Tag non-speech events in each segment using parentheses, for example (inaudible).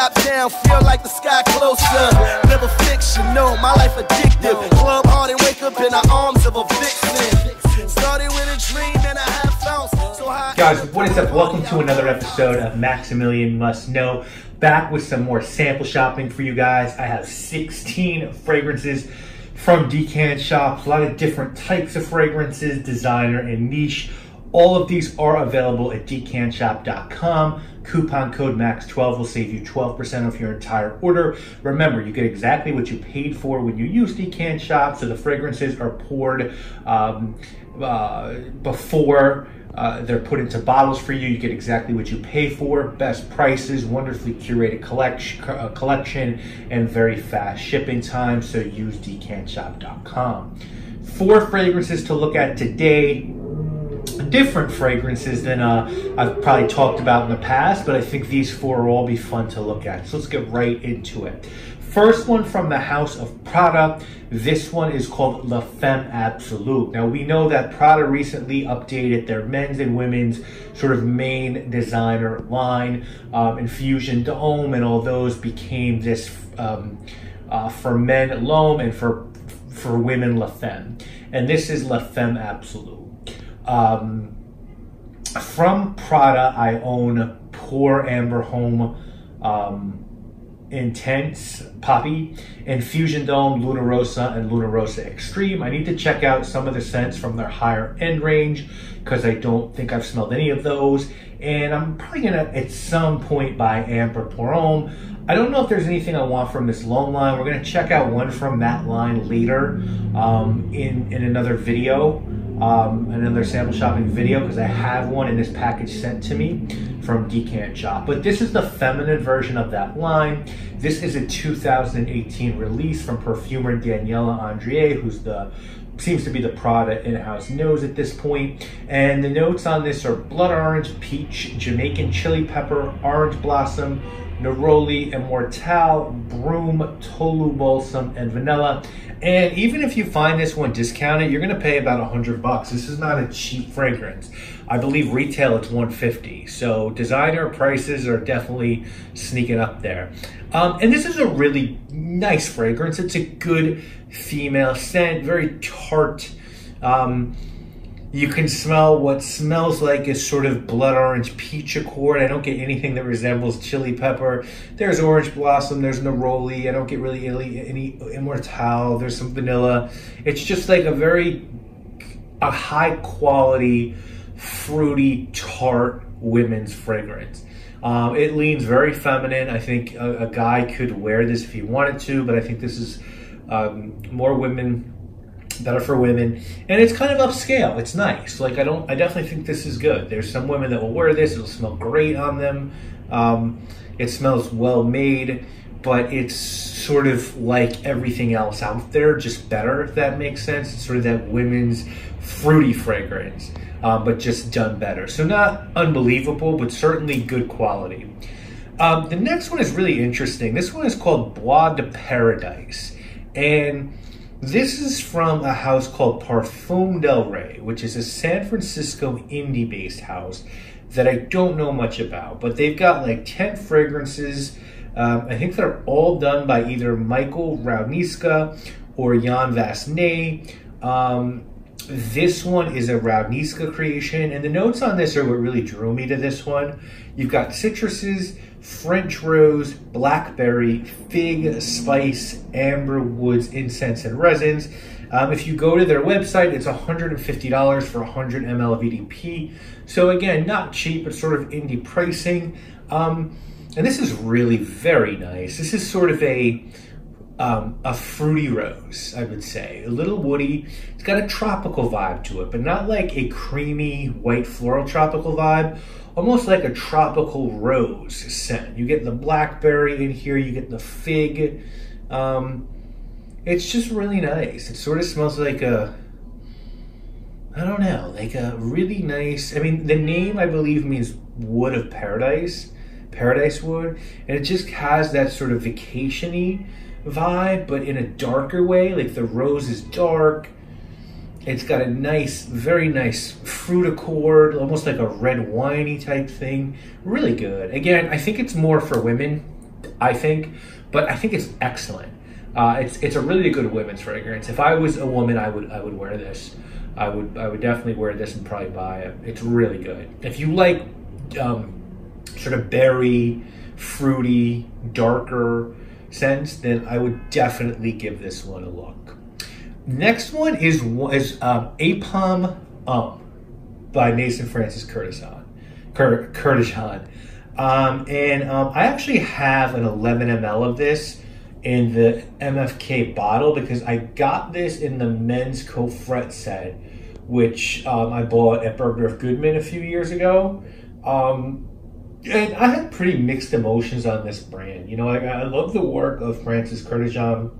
top down, feel like the sky closer. Never fiction, no, my life addictive. Club hard and wake up in the arms of a vixen. Started with a dream and a half ounce. So. Guys, what is up? Welcome to another episode of Maximilian Must Know. Back with some more sample shopping for you guys. I have 16 fragrances from Decant Shops, a lot of different types of fragrances, designer and niche. All of these are available at decantshop.com. Coupon code MAX12 will save you 12% off your entire order. Remember, you get exactly what you paid for when you use Decant Shop, so the fragrances are poured um, uh, before uh, they're put into bottles for you. You get exactly what you pay for. Best prices, wonderfully curated collection, uh, collection and very fast shipping time. So use decantshop.com. Four fragrances to look at today different fragrances than uh, I've probably talked about in the past, but I think these four will all be fun to look at. So let's get right into it. First one from the House of Prada. This one is called La Femme Absolute. Now we know that Prada recently updated their men's and women's sort of main designer line. Um, Infusion d'Homme and all those became this um, uh, for men L'Homme and for for women La Femme. And this is La Femme Absolute. Um, from Prada, I own Pour Amber Homme, um, Intense Poppy, Infusion d'Homme, Luna Rossa, and Luna Rossa Extreme. I need to check out some of the scents from their higher end range because I don't think I've smelled any of those. And I'm probably gonna, at some point, buy Amber Pour Homme. I don't know if there's anything I want from this long line. We're gonna check out one from that line later um, in, in another video um, another sample shopping video because I have one in this package sent to me from Decant Shop. But this is the feminine version of that line. This is a 2018 release from perfumer Daniela Andrier, who's the seems to be the Prada in-house nose at this point. And the notes on this are blood orange, peach, Jamaican chili pepper, orange blossom, neroli, immortelle, broom, tolu balsam, and vanilla. And even if you find this one discounted, you're gonna pay about a hundred bucks. This is not a cheap fragrance. I believe retail it's 150. So designer prices are definitely sneaking up there. Um, and this is a really nice fragrance. It's a good female scent, very tart. Um, you can smell what smells like a sort of blood orange peach accord. I don't get anything that resembles chili pepper. There's orange blossom, there's neroli. I don't get really any, any immortelle. There's some vanilla. It's just like a very a high quality, fruity, tart women's fragrance. Um, it leans very feminine. I think a, a, guy could wear this if he wanted to, but I think this is um, more women better for women, and it's kind of upscale. It's nice. Like I don't, I definitely think this is good. There's some women that will wear this; it'll smell great on them. Um, it smells well made, but it's sort of like everything else out there, just better. If that makes sense. It's sort of that women's fruity fragrance, uh, but just done better. So not unbelievable, but certainly good quality. Um, the next one is really interesting. This one is called Bois de Paradis, and this is from a house called Parfum del Rae, which is a San Francisco indie based house that I don't know much about, but they've got like 10 fragrances. Um, I think they're all done by either Michael Roudnitska or Yann Vasnier. Um, this one is a Rawniska creation, and the notes on this are what really drew me to this one. You've got citruses, French rose, blackberry, fig, spice, amber woods, incense, and resins. Um, if you go to their website, it's $150 for 100 ml of EDP. So again, not cheap, but sort of indie pricing. Um, and this is really very nice. This is sort of a um, a fruity rose, I would say. A little woody. It's got a tropical vibe to it, but not like a creamy white floral tropical vibe almost like a tropical rose scent. You get the blackberry in here, you get the fig. Um, it's just really nice. It sort of smells like a, I don't know, like a really nice, I mean, the name I believe means wood of paradise, paradise wood, and it just has that sort of vacationy vibe, but in a darker way. Like the rose is dark, it's got a nice, very nice fruit accord, almost like a red winey type thing. Really good. Again, I think it's more for women I think, but I think it's excellent. Uh, it's it's a really good women's fragrance. If I was a woman, I would I would wear this. I would I would definitely wear this and probably buy it. It's really good. If you like um, sort of berry, fruity, darker scents, then I would definitely give this one a look. Next one is is um, Apom Um by Maison Francis Kurkdjian. Cur- Kurkdjian. Um, and um, I actually have an 11 ml of this in the MFK bottle because I got this in the men's Coffret set, which um, I bought at Bergdorf Goodman a few years ago. Um, and I had pretty mixed emotions on this brand. You know, I, I love the work of Francis Curtisan.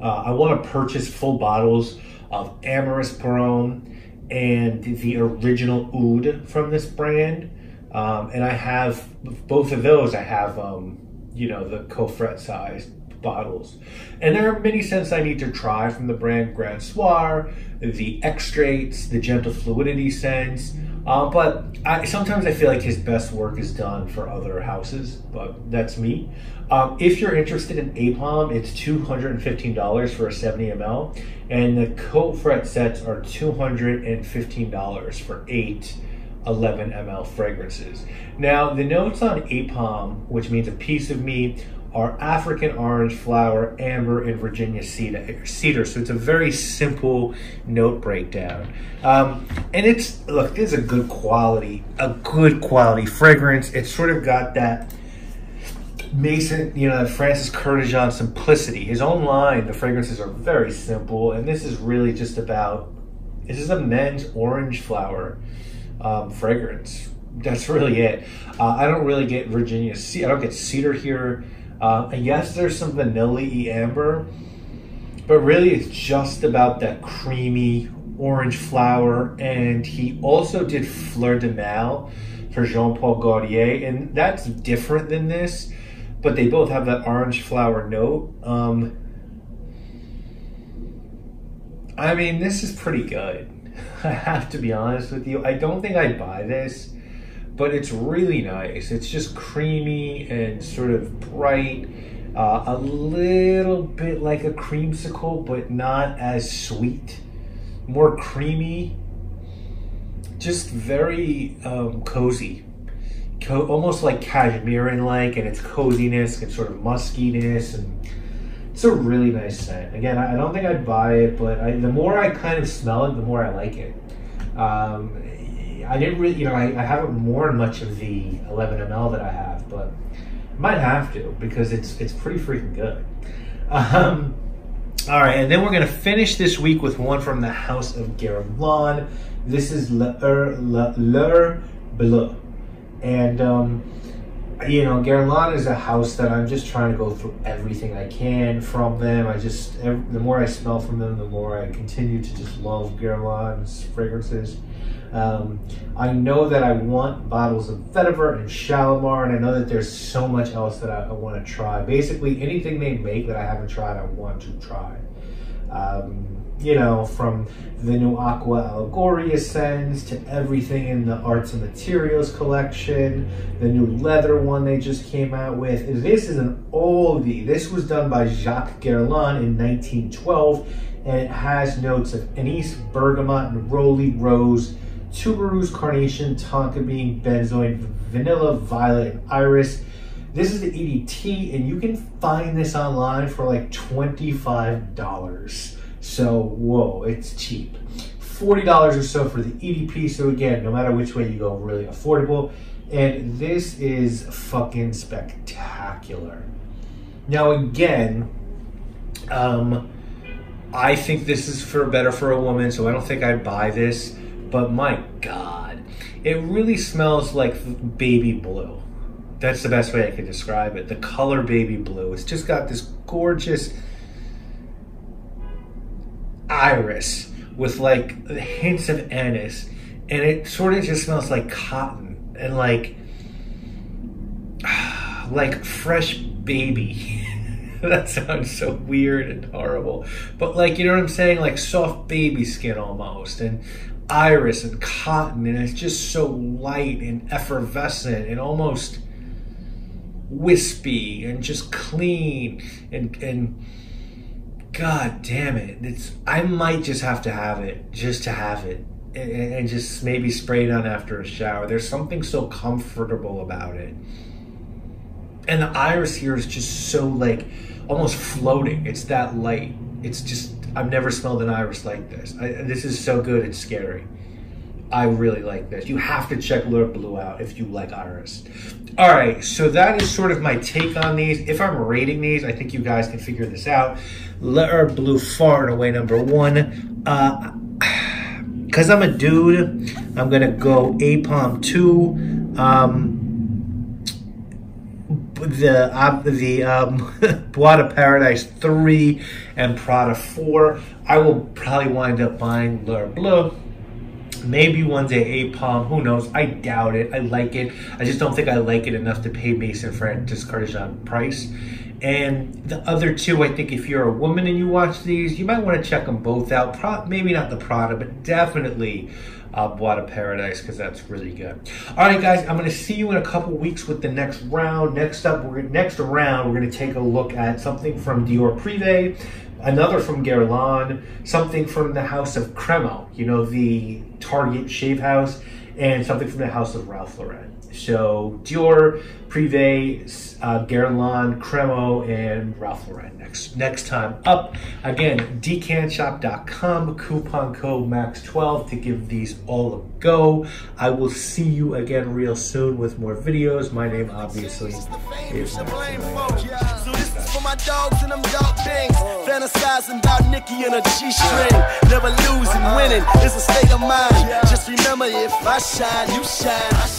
Uh, I want to purchase full bottles of Amyris Perron and the original Oud from this brand. Um, and I have both of those. I have, um, you know, the Coffret size bottles. And there are many scents I need to try from the brand Grand Soir, the extracts, the gentle fluidity scents. Uh, but I, sometimes I feel like his best work is done for other houses, but that's me. Um, if you're interested in APOM, it's $215 for a 70 ml, and the coffret sets are $215 for eight 11 ml fragrances. Now, the notes on APOM, which means a piece of me, are African orange flower, amber, and Virginia cedar. cedar. So it's a very simple note breakdown. Um, and it's, look, is a good quality, a good quality fragrance. It's sort of got that Maison, you know, Francis Kurkdjian simplicity. His own line, the fragrances are very simple. And this is really just about, this is a men's orange flower um, fragrance. That's really it. Uh, I don't really get Virginia. I don't get cedar here. Uh, yes, there's some vanilla amber, but really it's just about that creamy orange flower. And he also did Fleur de Male for Jean Paul Gaultier, and that's different than this, but they both have that orange flower note. Um, I mean, this is pretty good. (laughs) I have to be honest with you. I don't think I'd buy this but it's really nice. It's just creamy and sort of bright, uh, a little bit like a creamsicle, but not as sweet, more creamy, just very um, cozy. Co- almost like cashmere and like, and its coziness and sort of muskiness, and it's a really nice scent. Again, I, don't think I'd buy it, but I, the more I kind of smell it, the more I like it. Um, I didn't really, you know, I, I haven't worn much of the 11 ml that I have, but might have to because it's it's pretty freaking good. Um, all right, and then we're gonna finish this week with one from the House of Guerlain. This is L'Heure Le, Bleu, and um, you know, Guerlain is a house that I'm just trying to go through everything I can from them. I just every, the more I smell from them, the more I continue to just love Guerlain's fragrances. Um, I know that I want bottles of Vetiver and Shalimar, and I know that there's so much else that I, I want to try. Basically, anything they make that I haven't tried, I want to try. Um, you know, from the new Aqua Allegoria scents to everything in the Arts and Materials collection, the new leather one they just came out with. This is an oldie. This was done by Jacques Guerlain in 1912, and it has notes of anise, bergamot, and roly rose tuberose, carnation, tonka bean, benzoin, vanilla, violet, iris. This is the EDT, and you can find this online for like $25. So, whoa, it's cheap. $40 or so for the EDP. So again, no matter which way you go, really affordable. And this is fucking spectacular. Now again, um, I think this is for better for a woman, so I don't think I'd buy this but my God, it really smells like baby blue. That's the best way I can describe it. The color baby blue. It's just got this gorgeous iris with like hints of anise, and it sort of just smells like cotton and like (sighs) like fresh baby. (laughs) that sounds so weird and horrible. But like, you know what I'm saying? Like soft baby skin almost. And iris and cotton, and it's just so light and effervescent and almost wispy and just clean and and god damn it it's i might just have to have it just to have it and, and just maybe spray it on after a shower. There's something so comfortable about it. And the iris here is just so like almost floating. It's that light. It's just i've never smelled an iris like this I, this is so good it's scary I really like this. You have to check L'Heure Bleu out if you like Iris. All right, so that is sort of my take on these. If I'm rating these, I think you guys can figure this out. L'Heure Bleu far and away number one. Uh, (sighs) Cause I'm a dude, I'm gonna go APOM two. Um, the uh, the um, (laughs) Bois Paradis three and Prada four. I will probably wind up buying L'Heure Bleu Maybe one day APOM, who knows? I doubt it. I like it. I just don't think I like it enough to pay Maison Francis Kurkdjian price. And the other two, I think if you're a woman and you watch these, you might want to check them both out. Pro- maybe not the Prada, but definitely uh, Bois de Paradis because that's really good. All right, guys, I'm going to see you in a couple weeks with the next round. Next up, we're next round, we're going to take a look at something from Dior Privé another from Guerlain, something from the house of Cremo, you know, the Target shave house, and something from the house of Ralph Lauren. So Dior, Privé, uh, Guerlain, Cremo, and Ralph Lauren next next time up. Again, decantshop.com, coupon code MAX12 to give these all a go. I will see you again real soon with more videos. My name obviously is for my dogs and them dog things. Fantasizing about Nikki and a G-string. Never losing, winning is a state of mind. Just remember if I shine, you shine.